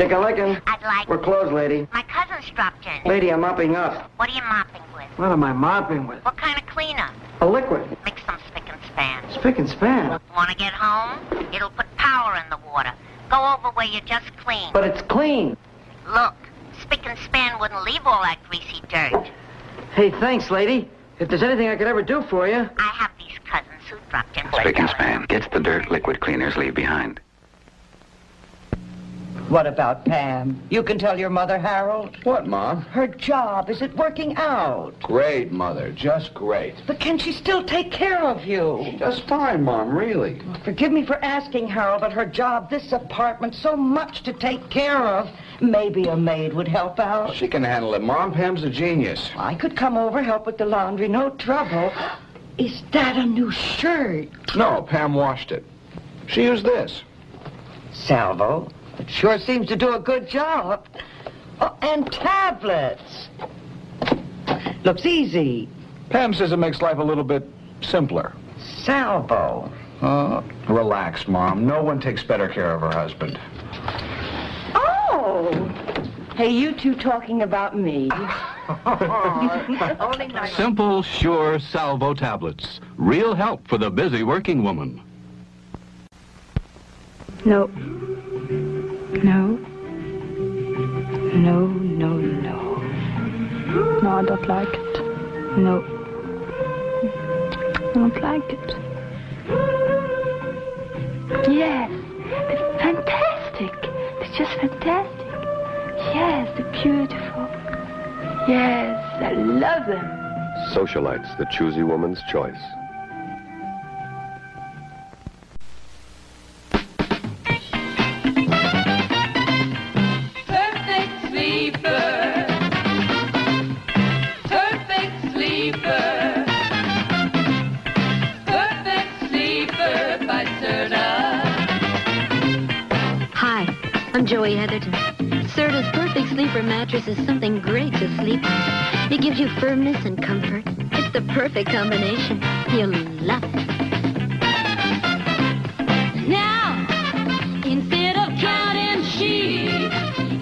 Chicken I'd like... We're closed, lady. My cousin's dropped in. Lady, I'm mopping up. What are you mopping with? What am I mopping with? What kind of cleaner? A liquid. Mix some Spic and Span. Spic and Span. Want to get home? It'll put power in the water. Go over where you just cleaned. But it's clean. Look, Spic and Span wouldn't leave all that greasy dirt. Hey, thanks, lady. If there's anything I could ever do for you. I have these cousins who dropped in. Spic and Span gets the dirt liquid cleaners leave behind. What about Pam? You can tell your mother, Harold. What, Mom? Her job, is it working out? Great, Mother. Just great. But can she still take care of you? Just fine, Mom, really. Forgive me for asking, Harold, but her job, this apartment, so much to take care of. Maybe a maid would help out. She can handle it, Mom. Pam's a genius. I could come over, help with the laundry, no trouble. Is that a new shirt? No, Pam washed it. She used this. Salvo. It sure seems to do a good job. Oh, and tablets. Looks easy. Pam says it makes life a little bit simpler. Salvo. Uh, relax, Mom. No one takes better care of her husband. Oh! Hey, you two talking about me. Only my... Simple, sure salvo tablets. Real help for the busy working woman. No. No, no, no. No, I don't like it. No. I don't like it. Yes. They're fantastic. They're just fantastic. Yes, they're beautiful. Yes, I love them. Socialites, the choosy woman's choice. Perfect mattress is something great to sleep on. It gives you firmness and comfort. It's the perfect combination. You'll love it. Now, instead of counting sheep,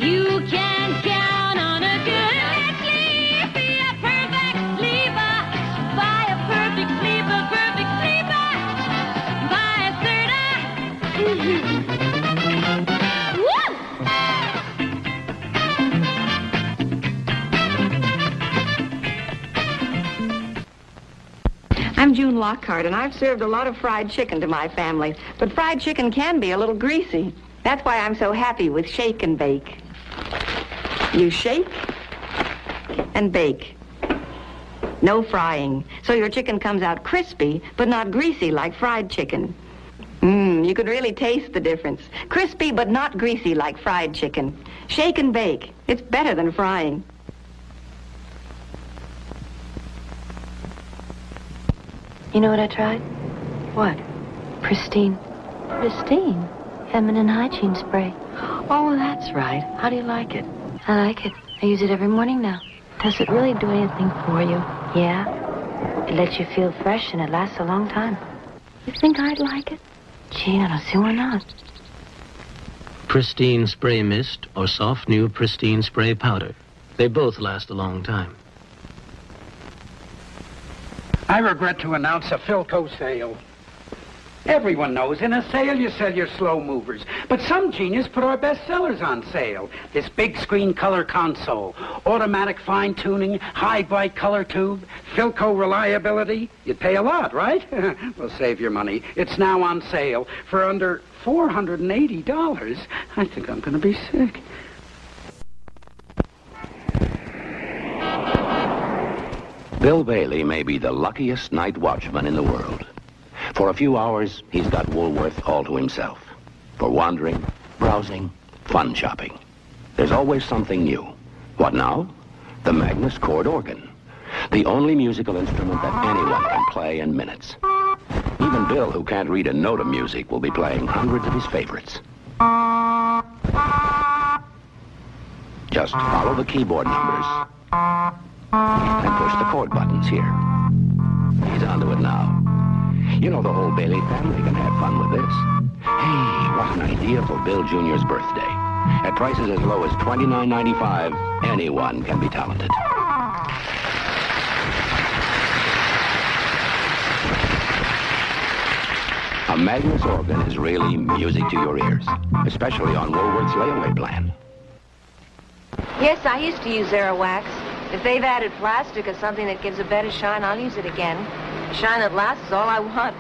you can count on a good sleep. A perfect sleeper. Buy a perfect sleeper, perfect sleeper. Buy a Serta. Lockhart, and I've served a lot of fried chicken to my family. But fried chicken can be a little greasy. That's why I'm so happy with shake and bake. You shake and bake. No frying. So your chicken comes out crispy, but not greasy like fried chicken. Mmm, you could really taste the difference. Crispy, but not greasy like fried chicken. Shake and bake. It's better than frying. You know what I tried? What? Pristine. Pristine? Feminine hygiene spray. Oh, that's right. How do you like it? I like it. I use it every morning now. Does it really do anything for you? Yeah. It lets you feel fresh and it lasts a long time. You think I'd like it? Gee, I don't see why not. Pristine Spray Mist or soft new Pristine Spray Powder. They both last a long time. I regret to announce a Philco sale. Everyone knows in a sale you sell your slow movers, but some genius put our best sellers on sale. This big screen color console, automatic fine tuning, high bright color tube, Philco reliability. You'd pay a lot, right? well, save your money. It's now on sale for under $480. I think I'm going to be sick. Bill Bailey may be the luckiest night watchman in the world. For a few hours, he's got Woolworth all to himself. For wandering, browsing, fun shopping. There's always something new. What now? The Magnus chord organ. The only musical instrument that anyone can play in minutes. Even Bill, who can't read a note of music, will be playing hundreds of his favorites. Just follow the keyboard numbers and push the chord buttons here. He's onto it now. You know the whole Bailey family can have fun with this. Hey, what an idea for Bill Jr.'s birthday. At prices as low as $29.95, anyone can be talented. A Magnus organ is really music to your ears, especially on Woolworth's layaway plan. Yes, I used to use Aerowax. If they've added plastic or something that gives a better shine, I'll use it again. A shine that lasts is all I want.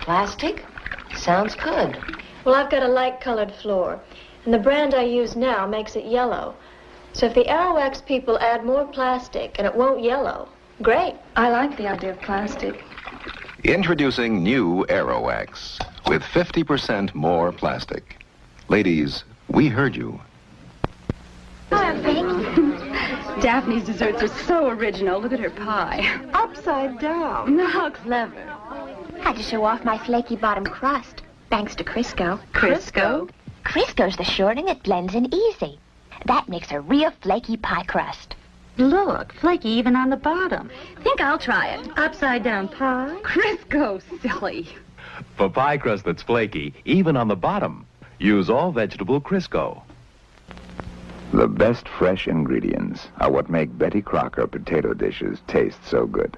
Plastic? Sounds good. Well, I've got a light-colored floor, and the brand I use now makes it yellow. So if the Aerowax people add more plastic and it won't yellow, great. I like the idea of plastic. Introducing new Aerowax with 50% more plastic. Ladies, we heard you. Daphne's desserts are so original. Look at her pie. Upside down. How clever. Had to show off my flaky bottom crust, thanks to Crisco. Crisco? Crisco's the shortening that blends in easy. That makes a real flaky pie crust. Look, flaky even on the bottom. Think I'll try it. Upside down pie? Crisco, silly. For pie crust that's flaky, even on the bottom, use all vegetable Crisco. The best fresh ingredients are what make Betty Crocker potato dishes taste so good.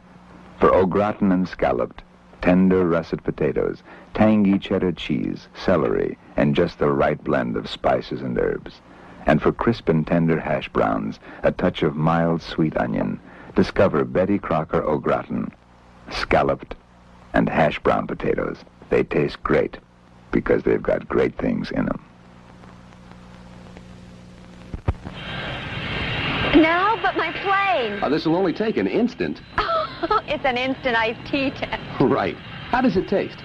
For au gratin and scalloped, tender russet potatoes, tangy cheddar cheese, celery, and just the right blend of spices and herbs. And for crisp and tender hash browns, a touch of mild sweet onion, discover Betty Crocker au gratin, scalloped, and hash brown potatoes. They taste great because they've got great things in them. Now, but my. Uh, this will only take an instant. Oh, it's an instant iced tea test. Right. How does it taste?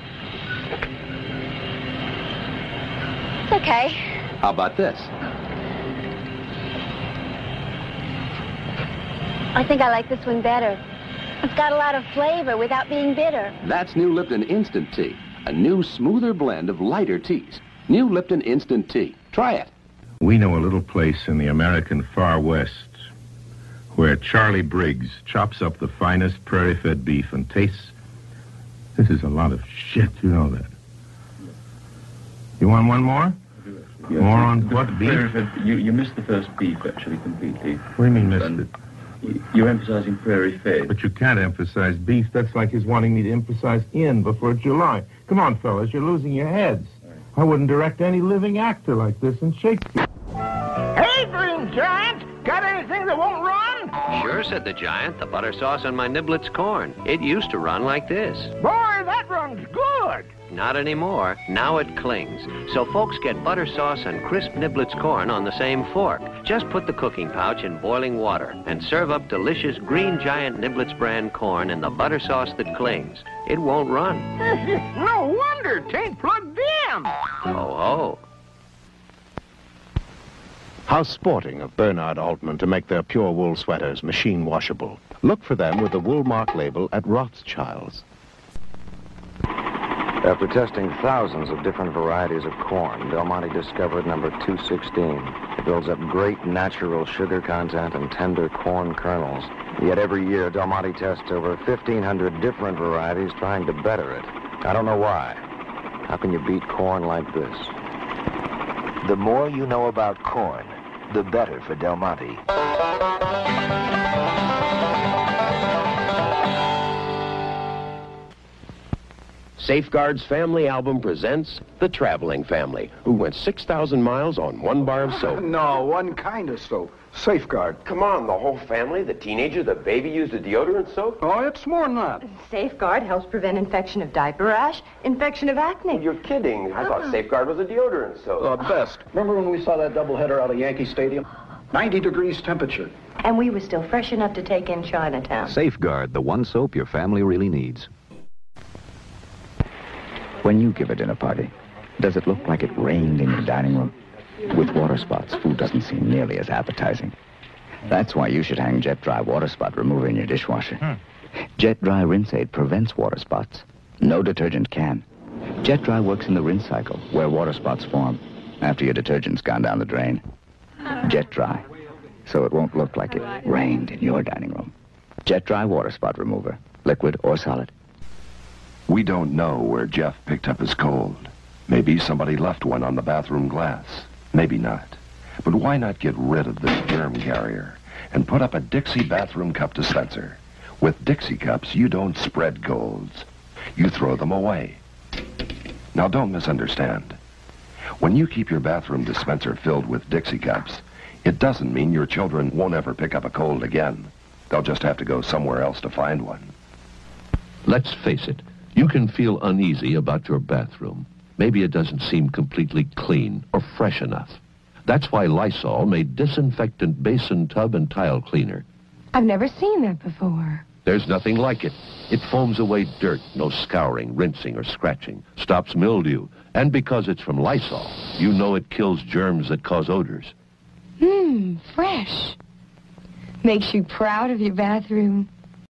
It's okay. How about this? I think I like this one better. It's got a lot of flavor without being bitter. That's New Lipton Instant Tea. A new, smoother blend of lighter teas. New Lipton Instant Tea. Try it. We know a little place in the American far west where Charlie Briggs chops up the finest prairie-fed beef and tastes. This is a lot of shit, you know that. You want one more? More on what beef? You, you missed the first beef, actually, completely. What do you mean missed um, it? You- You're emphasizing prairie fed. But you can't emphasize beef. That's like his wanting me to emphasize in before July. Come on, fellas, you're losing your heads. I wouldn't direct any living actor like this in Shakespeare. Hey, Green Giant! Got anything that won't run? Sure, said the giant. The butter sauce on my niblets corn. It used to run like this. Boy, that runs good! Not anymore. Now it clings. So folks get butter sauce and crisp niblets corn on the same fork. Just put the cooking pouch in boiling water and serve up delicious Green Giant Niblets brand corn in the butter sauce that clings. It won't run. no wonder tain't plugged in! Ho ho. How sporting of Bernard Altman to make their pure wool sweaters machine washable. Look for them with the Woolmark label at Rothschild's. After testing thousands of different varieties of corn, Del Monte discovered number 216. It builds up great natural sugar content and tender corn kernels. Yet every year, Del Monte tests over 1,500 different varieties trying to better it. I don't know why. How can you beat corn like this? The more you know about corn, the better for Del Monte. Safeguard's family album presents The Traveling Family, who went 6,000 miles on one bar of soap. No, one kind of soap. Safeguard. Come on, the whole family, the teenager, the baby used a deodorant soap? Oh, it's more than that. Safeguard helps prevent infection of diaper rash, infection of acne. You're kidding. I thought Safeguard was a deodorant soap. Uh, best. Remember when we saw that doubleheader out of Yankee Stadium? 90 degrees temperature. And we were still fresh enough to take in Chinatown. Safeguard, the one soap your family really needs. When you give a dinner party, does it look like it rained in your dining room? With water spots, food doesn't seem nearly as appetizing. That's why you should hang Jet Dry Water Spot Remover in your dishwasher. Hmm. Jet Dry Rinse Aid prevents water spots. No detergent can. Jet Dry works in the rinse cycle, where water spots form, after your detergent's gone down the drain. Jet Dry, so it won't look like it rained in your dining room. Jet Dry Water Spot Remover, liquid or solid. We don't know where Jeff picked up his cold. Maybe somebody left one on the bathroom glass. Maybe not. But why not get rid of this germ carrier and put up a Dixie bathroom cup dispenser? With Dixie cups, you don't spread colds. You throw them away. Now, don't misunderstand. When you keep your bathroom dispenser filled with Dixie cups, it doesn't mean your children won't ever pick up a cold again. They'll just have to go somewhere else to find one. Let's face it, you can feel uneasy about your bathroom. Maybe it doesn't seem completely clean or fresh enough. That's why Lysol made disinfectant basin tub and tile cleaner. I've never seen that before. There's nothing like it. It foams away dirt, no scouring, rinsing, or scratching, stops mildew, and because it's from Lysol, you know it kills germs that cause odors. Mmm, fresh. Makes you proud of your bathroom.